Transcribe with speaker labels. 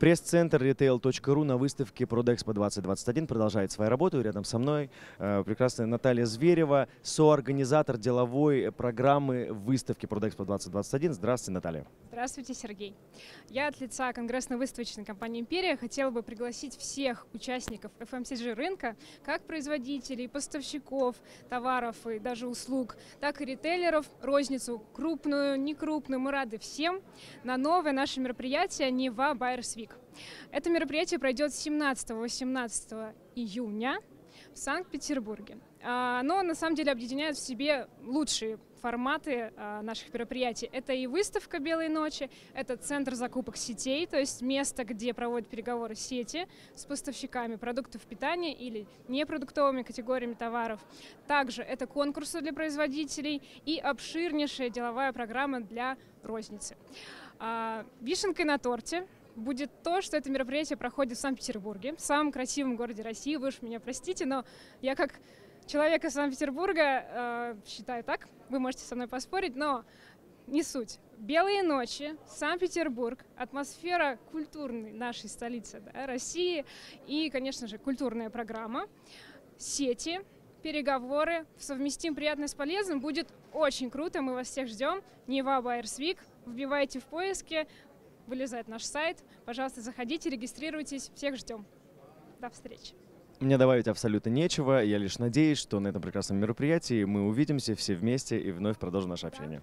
Speaker 1: Пресс-центр retail.ru на выставке Продэкспо 2021 продолжает свою работу. Рядом со мной э, прекрасная Наталья Зверева, соорганизатор деловой программы выставки Продэкспо 2021. Здравствуйте, Наталья.
Speaker 2: Здравствуйте, Сергей. Я от лица конгрессно-выставочной компании «Империя» хотела бы пригласить всех участников FMCG рынка, как производителей, поставщиков товаров и даже услуг, так и ритейлеров, розницу, крупную, некрупную. Мы рады всем на новое наше мероприятие «Нева Байерс Week». Это мероприятие пройдет 17-18 июня в Санкт-Петербурге. А, Оно на самом деле объединяет в себе лучшие форматы а, наших мероприятий. Это и выставка «Белые ночи», это центр закупок сетей, то есть место, где проводят переговоры сети с поставщиками продуктов питания или непродуктовыми категориями товаров. Также это конкурсы для производителей и обширнейшая деловая программа для розницы. А, Вишенкой на торте будет то, что это мероприятие проходит в Санкт-Петербурге, в самом красивом городе России. Вы уж меня простите, но я как человек из Санкт-Петербурга э, считаю так. Вы можете со мной поспорить, но не суть. Белые ночи, Санкт-Петербург, атмосфера культурной нашей столицы да, России и, конечно же, культурная программа, сети, переговоры, совместим приятное с полезным. Будет очень круто, мы вас всех ждем. Нева Байерсвик, вбивайте в поиске, вылезает наш сайт. Пожалуйста, заходите, регистрируйтесь, всех ждем. До встречи.
Speaker 1: Мне добавить абсолютно нечего. Я лишь надеюсь, что на этом прекрасном мероприятии мы увидимся все вместе и вновь продолжим наше общение.